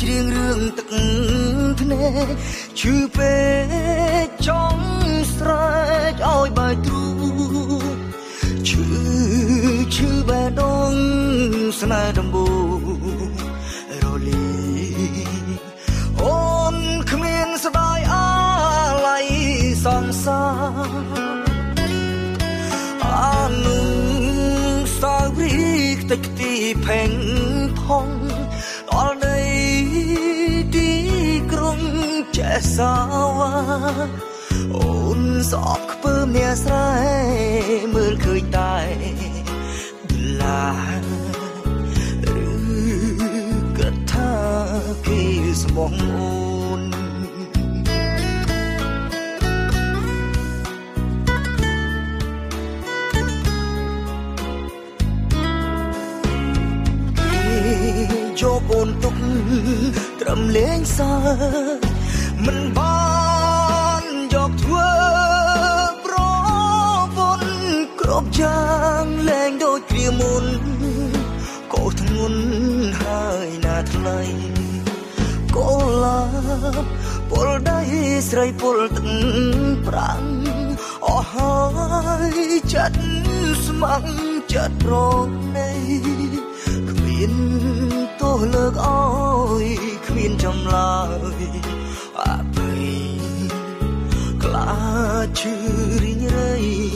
ច្រៀងរឿងទឹកភ្នែកឈឺពេកចង់ស្រែកឲ្យបាយទ្រូឈឺឈឺបែដងស្នេហ៍ដំបូងរលីអូនគ្មានស្ដាយអាឡ័យសងសារអានុសាវរីខ្ទេចខ្ទីផេង ផុងដល់ដីទីក្រុងចេះសាវ៉ាអូនសອບខ្ពើមអ្នកស្រែមើលឃើញតែឡាឬកថាគេស្មងអូ យកអូនទុកត្រឹមលេងសើមិនបានយកធ្វើប្រពន្ធគ្រប់យ៉ាងលែងដូចគ្រាមុនកោធ្ងន់ហើយណាថ្លៃកូឡាពលដៃស្រីពលទឹកប្រាំងអស់ហើយចិត្តស្មងចិត្តរងនៃគ្មាន ទោះលើកអើយគ្មានចម្លើយអភ័យខ្លាចឈឺរីងរៃជាថ្មីម្ដង